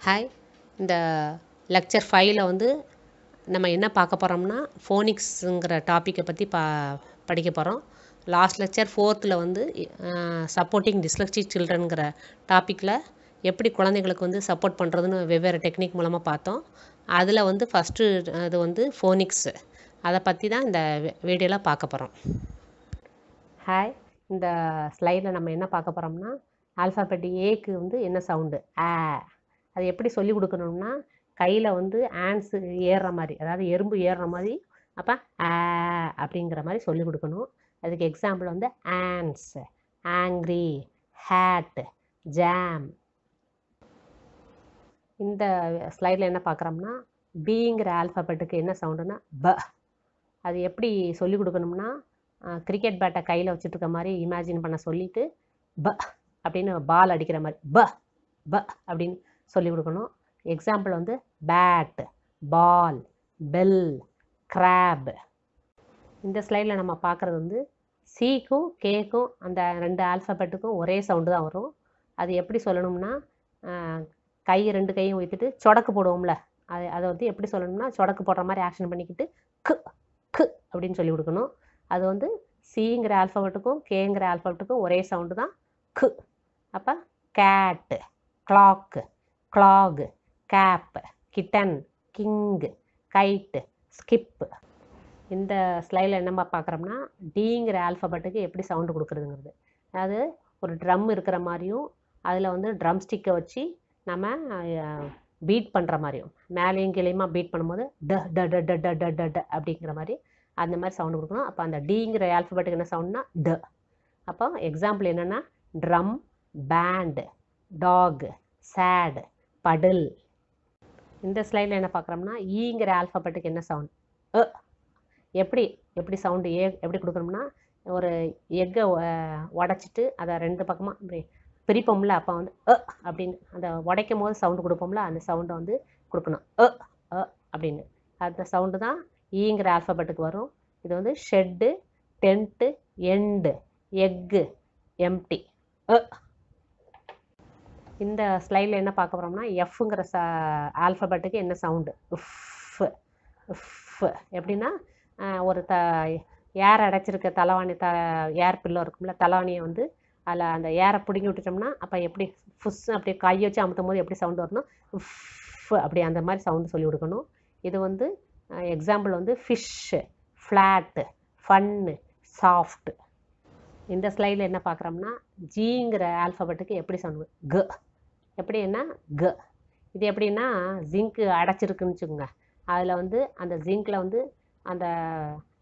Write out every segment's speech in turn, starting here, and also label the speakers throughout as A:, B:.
A: Hi இந்த lecture ஃபைவ்ல வந்து நம்ம என்ன பார்க்க போகிறோம்னா ஃபோனிக்ஸுங்கிற டாப்பிக்கை பற்றி பா படிக்க போகிறோம் லாஸ்ட் லெக்சர் ஃபோர்த்தில் வந்து சப்போர்ட்டிங் டிஸ்லெக்சிக் சில்ட்ரனுங்கிற டாப்பிக்கில் எப்படி குழந்தைங்களுக்கு வந்து சப்போர்ட் பண்ணுறதுன்னு வெவ்வேறு டெக்னிக் மூலமாக பார்த்தோம். அதில் வந்து ஃபஸ்ட்டு அது வந்து ஃபோனிக்ஸு அதை பற்றி தான் இந்த வீடியோவில் பார்க்க போகிறோம் ஹாய் இந்த ஸ்லைடில் நம்ம என்ன பார்க்க போகிறோம்னா ஆல்ஃபாபெட் ஏக்கு வந்து என்ன சவுண்டு ஆ அது எப்படி சொல்லி கொடுக்கணும்னா கையில் வந்து ஆன்ஸு ஏறுற மாதிரி அதாவது எறும்பு ஏறுற மாதிரி அப்போ ஆ அப்படிங்கிற மாதிரி சொல்லி கொடுக்கணும். அதுக்கு எக்ஸாம்பிள் வந்து ஆன்ஸ் ஆங்க்ரி ஹேட் ஜாம் இந்த ஸ்லைடில் என்ன பார்க்குறோம்னா பிங்கிற ஆல்ஃபபெட்டுக்கு என்ன சவுண்டுனா ப அது எப்படி சொல்லி கொடுக்கணும்னா கிரிக்கெட் பேட்டை கையில் வச்சுட்டு இருக்க மாதிரி இமேஜின் பண்ண சொல்லிவிட்டு ப அப்படின்னு பால் அடிக்கிற மாதிரி ப ப அப்படின்னு சொல்லிக் கொடுக்கணும். எக்ஸாம்பிள் வந்து பேட் பால் பெல் கிராப் இந்த ஸ்லைடில் நம்ம பார்க்குறது வந்து சீக்கும் கேக்கும் அந்த ரெண்டு ஆல்ஃபபெட்டுக்கும் ஒரே சவுண்டு தான் வரும். அது எப்படி சொல்லணும்னா கை ரெண்டு கையும் வைத்துட்டு சொடக்கு போடுவோம்ல அது அதை வந்து எப்படி சொல்லணும்னா சொடக்கு போடுற மாதிரி ஆக்ஷன் பண்ணிக்கிட்டு கு கு அப்படின்னு சொல்லி கொடுக்கணும். அது வந்து சிங்கிற ஆல்ஃபபெட்டுக்கும் கேங்கிற ஆல்ஃபபெட்டுக்கும் ஒரே சவுண்டு தான் கு. அப்போ cat clock clock cap kitten king kite skip இந்த ஸ்லைடில் என்னம்மா பார்க்குறோம்னா டிங்கிற ஆல்ஃபபெட்டுக்கு எப்படி சவுண்டு கொடுக்குறதுங்கிறது. அது ஒரு ட்ரம் இருக்கிற மாதிரியும் அதில் வந்து ட்ரம் ஸ்டிக்கை வச்சு நம்ம பீட் பண்ணுற மாதிரியும். மேலேயும் கீழேயுமா பீட் பண்ணும்போது ட ட ட ட ட ட ட ட அப்படிங்கிற மாதிரி அந்த மாதிரி சவுண்டு கொடுக்கணும். அப்போ அந்த டிங்கிற ஆல்ஃபபெட்டுக்கு என்ன சவுண்ட்னா ட. அப்போ எக்ஸாம்பிள் என்னென்னா ட்ரம் பேண்டு டாக் சேடு படல். இந்த ஸ்லைடில் என்ன பார்க்குறோம்னா ஈங்கிற ஆல்ஃபபெட்டுக்கு என்ன சவுண்ட் அ. எப்படி எப்படி சவுண்டு ஏ எப்படி கொடுக்குறோம்னா ஒரு எக்கை உடச்சிட்டு அதை ரெண்டு பக்கமாக இப்படி பிரிப்போம்ல அப்போ வந்து அ அப்படின்னு அந்த உடைக்கும் போது சவுண்டு கொடுப்போம்ல அந்த சவுண்டை வந்து கொடுக்கணும். அ அ அப்படின்னு. அந்த சவுண்டு தான் ஈங்கிற ஆல்ஃபபெட்டுக்கு வரும். இது வந்து shed tent end egg empty அ. இந்த ஸ்லைடில் என்ன பார்க்க போகிறோம்னா எஃப்ங்கிற ச ஆல்ஃபபெட்டுக்கு என்ன சவுண்டு உஃப் உஃப் எப்படின்னா ஒரு த ஏர் அடைச்சிருக்க தலைவாணி த ஏர் பில்லோ இருக்கும்ல தலைவாணியை வந்து அதில் அந்த ஏரை பிடுங்கி விட்டுட்டோம்னா அப்போ எப்படி ஃபுஸ் அப்படியே கை வச்சு அமுத்தும் போது எப்படி சவுண்டு வரணும் உஃப் அப்படி அந்த மாதிரி சவுண்டு சொல்லி கொடுக்கணும். இது வந்து எக்ஸாம்பிள் வந்து ஃபிஷ்ஷு ஃப்ளாட்டு ஃபன்னு சாஃப்ட் இந்த ஸ்லைடில் என்ன பார்க்குறோம்னா ஜிங்கிற ஆல்ஃபபெட்டுக்கு எப்படி சவுண்டு க எப்படின்னா க. இது எப்படின்னா ஜிங்க்கு அடைச்சிருக்குன்னு வச்சுக்கோங்க. அதில் வந்து அந்த ஜிங்கில் வந்து அந்த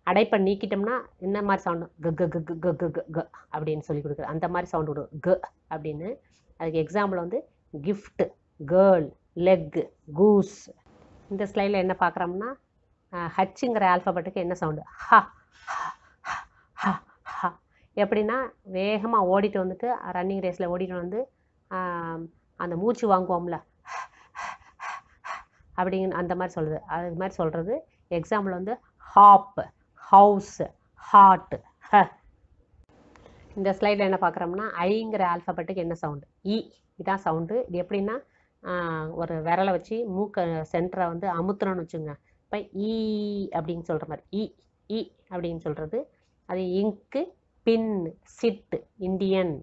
A: அடைப்பை நீக்கிட்டோம்னா என்ன மாதிரி சவுண்டு க க க க க க க அப்படின்னு சொல்லி கொடுக்குறது அந்த மாதிரி சவுண்டு விடும். க அப்படின்னு. அதுக்கு எக்ஸாம்பிள் வந்து கிஃப்ட் கேர்ள் லெக்கு கூஸ் இந்த ஸ்லைடில் என்ன பார்க்குறோம்னா ஹச்சுங்கிற ஆல்ஃபபெட்டுக்கு என்ன சவுண்டு ஹா ஹ ஹா எப்படின்னா வேகமாக ஓடிட்டு வந்துட்டு ரன்னிங் ரேஸில் ஓடிட்டு வந்து அந்த மூச்சு வாங்குவோம்ல. அப்படிங்க அந்த மாதிரி சொல்கிறது அது மாதிரி சொல்கிறது எக்ஸாம்பிள் வந்து ஹாப் ஹவுஸ் ஹார்ட் ஹ இந்த ஸ்லைடில் என்ன பார்க்குறோம்னா ஐங்கிற ஆல்ஃபபெட்டுக்கு என்ன சவுண்டு இ e. இதான் சவுண்டு இது எப்படின்னா ஒரு விரலை வச்சு மூக்கை சென்டரை வந்து அமுத்துறோன்னு வச்சுங்க. இப்போ ஈ e அப்படின்னு சொல்கிற மாதிரி. இ இ அப்படின்னு சொல்கிறது அது இங்கு பின் சிட்டு இந்தியன்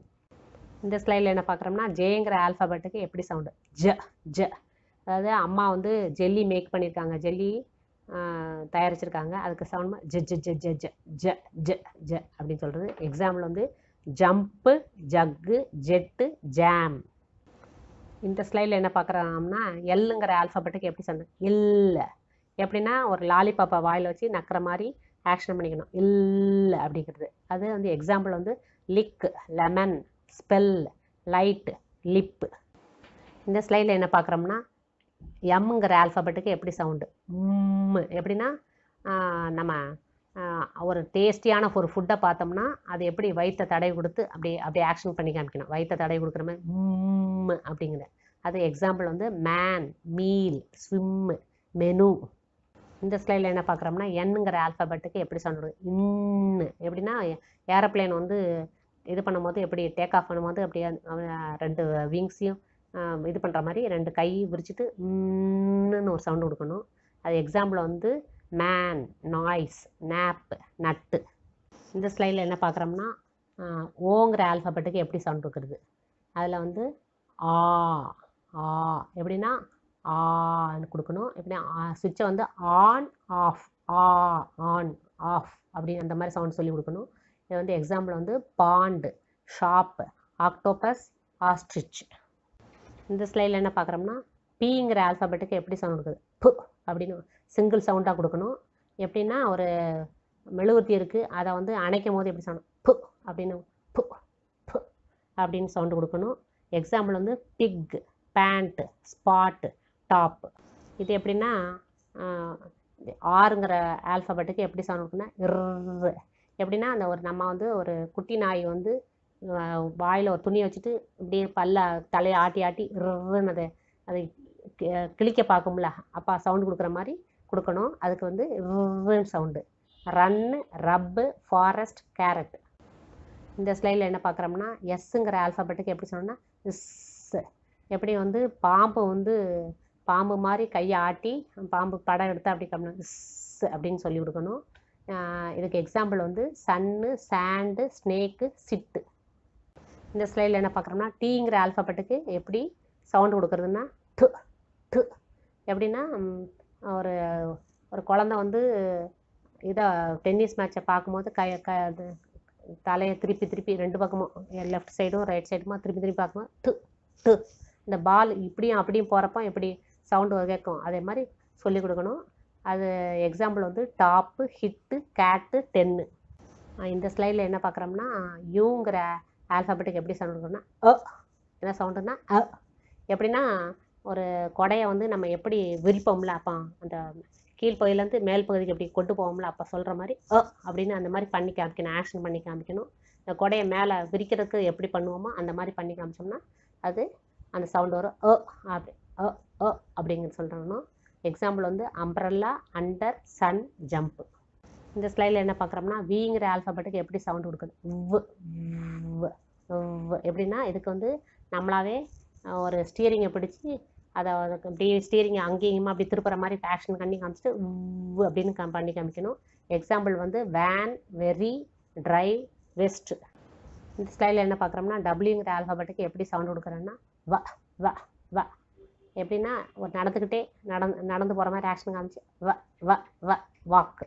A: இந்த ஸ்லைடில் என்ன பார்க்குறோம்னா ஜேங்கிற ஆல்ஃபபெட்டுக்கு எப்படி சவுண்டு ஜ ஜ. அதாவது அம்மா வந்து ஜெல்லி மேக் பண்ணியிருக்காங்க ஜெல்லி தயாரிச்சிருக்காங்க. அதுக்கு சவுண்ட் ஜ ஜ ஜ ஜ ஜ ஜ ஜ ஜ அப்படின்னு சொல்கிறது எக்ஸாம்பிள் வந்து ஜம்ப்பு ஜக்கு ஜெட்டு ஜாம் இந்த ஸ்லைடில் என்ன பார்க்குறோம்னா எல்லுங்கிற ஆல்ஃபபெட்டுக்கு எப்படி சவுண்டு இல்லை எப்படின்னா ஒரு லாலிபாப்பை வாயில் வச்சு நக்கிற மாதிரி ஆக்ஷன் பண்ணிக்கணும். இல்லை அப்படிங்கிறது. அது வந்து எக்ஸாம்பிள் வந்து lick lemon spell light lip இந்த ஸ்லைடில் என்ன பார்க்குறோம்னா எம்ங்கிற ஆல்ஃபபெட்டுக்கு எப்படி சவுண்டு ம். எப்படின்னா நம்ம ஒரு டேஸ்டியான ஒரு ஃபுட்டை பார்த்தோம்னா அது எப்படி வயிற்றை தடை கொடுத்து அப்படி அப்படி ஆக்ஷன் பண்ணி காமிக்கணும். வயிற்றை தடை கொடுக்குற மாதிரி ம் அப்படிங்கிற. அது எக்ஸாம்பிள் வந்து மேன் மீல் ஸ்விம்மு மெனு இந்த ஸ்லைடில் என்ன பார்க்குறோம்னா என்னங்கிற ஆல்ஃபபெட்டுக்கு எப்படி சொல்கிறது இன்னு எப்படின்னா ஏரோப்ளேன் வந்து இது பண்ணும்போது எப்படி டேக் ஆஃப் பண்ணும்போது அப்படியே ரெண்டு விங்ஸையும் இது பண்ணுற மாதிரி ரெண்டு கை விரிச்சிட்டு ம்னு ஒரு சவுண்டு கொடுக்கணும். அது எக்ஸாம்பிள் வந்து மேன் நாய்ஸ் நாப் நட்டு இந்த ஸ்லைடில் என்ன பார்க்குறோம்னா ஓங்கிற ஆல்ஃபபெட்டுக்கு எப்படி சவுண்ட் கொடுக்குறது? அதில் வந்து ஆ ஆ எப்படின்னா ஆன்னு கொடுக்கணும். எப்படின்னா சுவிட்சை வந்து ஆன் ஆஃப் ஆ ஆன் ஆஃப் அப்படின்னு அந்த மாதிரி சவுண்ட் சொல்லி கொடுக்கணும். இது வந்து எக்ஸாம்பிள் வந்து பாண்டு ஷாப்பு ஆக்டோபஸ் ஆஸ்ட்ரிச் இந்த ஸ்லைடில் என்ன பார்க்குறோம்னா பிங்கிற ஆல்ஃபாபெட்டுக்கு எப்படி சவுண்ட் கொடுக்குது? பு அப்படின்னு சிங்கிள் சவுண்டாக கொடுக்கணும். எப்படின்னா ஒரு மெழுகுத்தி இருக்குது அதை வந்து அணைக்கும் போது எப்படி சவுண்ட் பு அப்படின்னு பு பு அப்படின்னு சவுண்டு கொடுக்கணும். எக்ஸாம்பிள் வந்து பிக் பேண்ட்டு ஸ்பாட்டு டாப் இது எப்படின்னா ஆறுங்கிற ஆல்ஃபபெட்டுக்கு எப்படி சவுண்ட் கொடுக்குன்னா இர்ரு எப்படின்னா அந்த ஒரு நம்ம வந்து ஒரு குட்டி நாய் வந்து வாயில் ஒரு துணியை வச்சுட்டு இப்படியே பல்ல தலையை ஆட்டி ஆட்டி இர்ருன்னு அதை அதை கி- கிழிக்க பார்க்கும்ல. அப்பா சவுண்டு கொடுக்குற மாதிரி கொடுக்கணும். அதுக்கு வந்து இர்ருன்னு sound run rub forest carrot இந்த ஸ்லைடில் என்ன பார்க்குறோம்னா எஸ்ஸுங்கிற ஆல்ஃபபெட்டுக்கு எப்படி சொன்னோம்னா இஸ் எப்படி வந்து பாம்பு வந்து பாம்பு மாதிரி கையை ஆட்டி பாம்பு படம் எடுத்து அப்படி கம்மி இஸ் அப்படின்னு சொல்லி கொடுக்கணும். இதுக்கு எக்ஸாம்பிள் வந்து சன்னு சாண்டு ஸ்னேக்கு சிட்டு இந்த ஸ்லைடில் என்ன பார்க்குறோம்னா டீங்கிற ஆல்ஃபபெட்டுக்கு எப்படி சவுண்டு கொடுக்குறதுன்னா டு டு எப்படின்னா ஒரு ஒரு குழந்தை வந்து இதை டென்னிஸ் மேட்சை பார்க்கும்போது கை க இது தலையை திருப்பி திருப்பி ரெண்டு பக்கமும் லெஃப்ட் சைடும் ரைட் சைடுமா திருப்பி திருப்பி பார்க்கும்போது டு டு இந்த பால் இப்படியும் அப்படியும் போகிறப்போ எப்படி சவுண்டு கேட்கும். அதே மாதிரி சொல்லிக் கொடுக்கணும். அது எக்ஸாம்பிள் வந்து டாப்பு ஹிட்டு கேட்டு டென்னு இந்த ஸ்லைடில் என்ன பார்க்குறோம்னா யூங்கிற ஆல்ஃபாபெட்டுக்கு எப்படி சவுண்ட் கொடுக்கணும்னா அ. என்ன சவுண்டுன்னா அ. எப்படின்னா ஒரு கொடையை வந்து நம்ம எப்படி விரிப்போம்ல அப்போ அந்த கீழ்ப்பகுதியிலேருந்து மேல் பகுதிக்கு எப்படி கொண்டு போவோம்ல அப்போ சொல்கிற மாதிரி அ அப்படின்னு அந்த மாதிரி பண்ணி காமிக்கணும் ஆக்ஷன் பண்ணி காமிக்கணும். இந்த கொடையை மேலே விரிக்கிறதுக்கு எப்படி பண்ணுவோமோ அந்த மாதிரி பண்ணி காமிச்சோம்னா அது அந்த சவுண்ட் வரும் அ அப்படி அ அ அப்படிங்கிற சொல்லணும் எக்ஸாம்பிள் வந்து அம்ப்ரல்லா அண்டர் சன் ஜம்ப் இந்த ஸ்லைடில் என்ன பார்க்குறோம்னா விங்கிற ஆல்ஃபபெட்டுக்கு எப்படி சவுண்ட் கொடுக்குது? எப்படின்னா இதுக்கு வந்து நம்மளாவே ஒரு ஸ்டீரிங்கை பிடிச்சி அதை அப்படி ஸ்டீரிங் அங்கேயுமா அங்கேயும் அப்படி திருப்புற மாதிரி ஆக்ஷன் பண்ணி காமிச்சிட்டு உவ் அப்படின்னு கம் பண்ணி காமிக்கணும். எக்ஸாம்பிள் வந்து வேன் வெரி ட்ரைவ் வெஸ்ட் இந்த ஸ்டைலில் என்ன பார்க்குறோம்னா டபிள்யூங்கிற ஆல்ஃபபெட்டுக்கு எப்படி சவுண்ட் கொடுக்குறேன்னா வ வ. எப்படின்னா ஒரு நடந்துக்கிட்டே நடந்து நடந்து போகிற மாதிரி ஆக்ஷன் காமிச்சு வ வ வ வாக்கு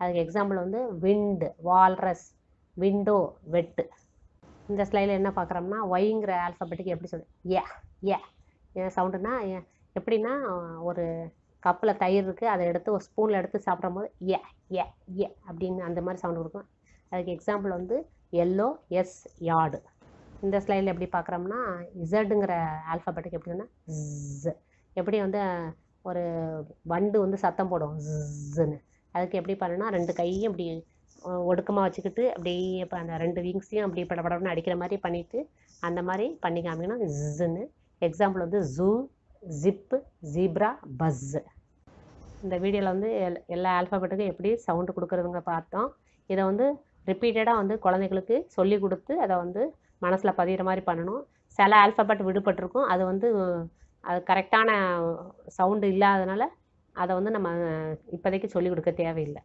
A: அதுக்கு எக்ஸாம்பிள் வந்து விண்டு வால்ரஸ் விண்டோ வெட்டு. இந்த ஸ்லைடில் என்ன பார்க்குறோம்னா ஒய்ங்கிற ஆல்ஃபபெட்டுக்கு எப்படி சொல்லு ஏ ஏ ஏன் சவுண்டுனா எப்படின்னா ஒரு கப்பில் தயிர் இருக்குது அதை எடுத்து ஒரு ஸ்பூனில் எடுத்து சாப்பிடும்போது ஏ ஏ ஏ அப்படின்னு அந்த மாதிரி சவுண்டு கொடுக்கும். அதுக்கு எக்ஸாம்பிள் வந்து எல்லோ எஸ் யார்டு இந்த ஸ்லைடில் எப்படி பார்க்குறோம்னா இசட்டுங்கிற ஆல்ஃபபெட்டுக்கு எப்படின்னா ஸ். எப்படி வந்து ஒரு வண்டு வந்து சத்தம் போடும் ஸுன்னு. அதுக்கு எப்படி பண்ணணும்னா ரெண்டு கையும் இப்படி ஒடுக்கமாக வச்சுக்கிட்டு அப்படியே இப்போ அந்த ரெண்டு விங்ஸையும் அப்படி படபடன்னு அடிக்கிற மாதிரி பண்ணிவிட்டு அந்த மாதிரி பண்ணி காமிக்கணும். ஸுன்னு. எக்ஸாம்பிள் வந்து ஜூ ஜிப்பு ஜீப்ரா பஸ்ஸு இந்த வீடியோவில் வந்து எல் எல்லா ஆல்ஃபாபெட்டுக்கும் எப்படி சவுண்டு கொடுக்குறதுங்க பார்த்தோம். இதை வந்து ரிப்பீட்டடாக வந்து குழந்தைகளுக்கு சொல்லி கொடுத்து அதை வந்து மனசில் பதிகிற மாதிரி பண்ணணும். சில ஆல்ஃபபெட் விடுபட்டிருக்கும். அது வந்து அது கரெக்டான சவுண்டு இல்லாததுனால அதை வந்து நம்ம இப்போதைக்கு சொல்லிக் கொடுக்க தேவையில்லை.